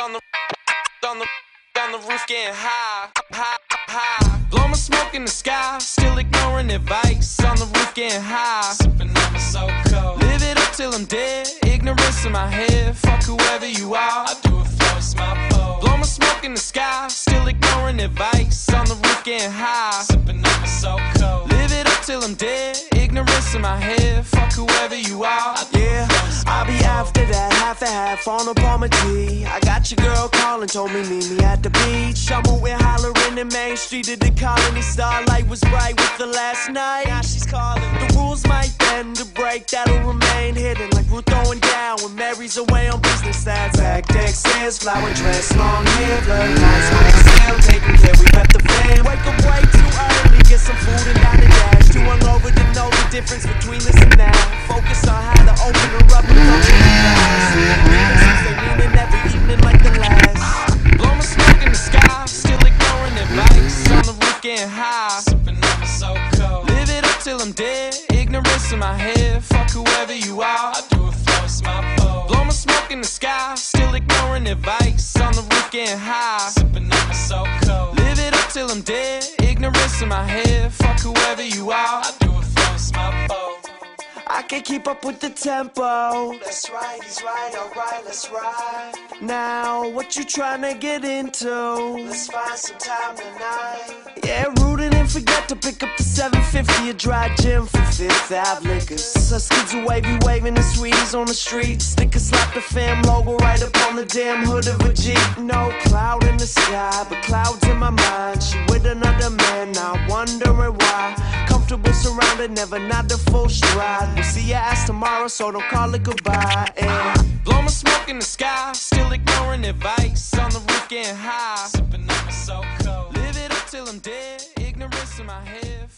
on the on the on the roof getting high, high, high. Blow my smoke in the sky, still ignoring advice. On the roof getting high, sipping on my so cold. Live it up till I'm dead, ignorance in my head. Fuck whoever you are, I do it for it's my fault. Blow my smoke in the sky, still ignoring advice. On the roof getting high, sipping on my so cold. Live it up till I'm dead, in my head. Fuck whoever you are. Yeah, I'll be after that half and half on a Palmer. I got your girl calling, told me meet me at the beach. I'm with hollering in Main Street of the colony. Starlight was bright with the last night. Now she's calling. The rules might bend to break, that'll remain hidden. Like we're throwing down when Mary's away on business. That's back deck stairs, flower dress, long hair, blood lines, taking care. We rep the fam. Wake up way Focus on how to open her up and you fast. They meaning every evening like the last. My smoke in the sky, still ignoring advice. On the roof getting high, sipping on my so. Live it up till I'm dead, ignorance in my head. Fuck whoever you are, I do it for my fault. Blow my smoke in the sky, still ignoring advice. On the roof getting high, sipping on my so cold. Live it up till I'm dead, ignorance in my head. Fuck whoever you are, I do it for my fault. I can't keep up with the tempo. That's right, he's right, alright, let's ride. Now, what you tryna get into? Let's find some time tonight. Yeah, rooted and forget to pick up the 750 a dry gym for Fifth Ave Liquors. Us kids are wavy waving the sweeties on the street. Sticker slap the fam logo right up on the damn hood of a Jeep. No cloud in the sky, but clouds in my mind. She with another man, now wondering why. Comfortable surrounded, never not the full stride. We'll see your ass tomorrow, so don't call it goodbye. And Blow my smoke in the sky, still ignoring advice. On the roof getting high, sipping on my so cold. Live it up till I'm dead, ignorance in my head.